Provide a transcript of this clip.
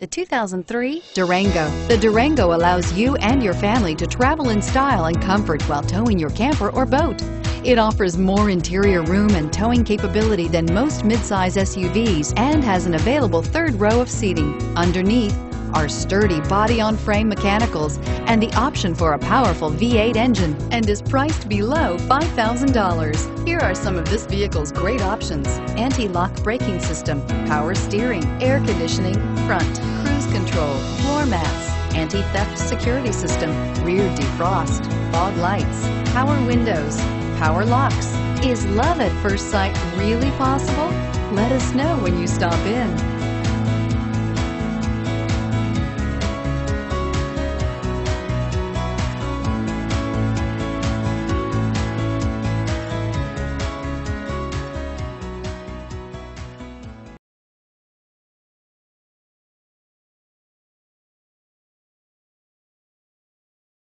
The 2003 Durango. The Durango allows you and your family to travel in style and comfort while towing your camper or boat. It offers more interior room and towing capability than most midsize SUVs and has an available third row of seating. Underneath are sturdy body-on-frame mechanicals and the option for a powerful V8 engine and is priced below $5,000. Here are some of this vehicle's great options. Anti-lock braking system, power steering, air conditioning, front, cruise control, floor mats, anti-theft security system, rear defrost, fog lights, power windows, power locks. Is love at first sight really possible? Let us know when you stop in.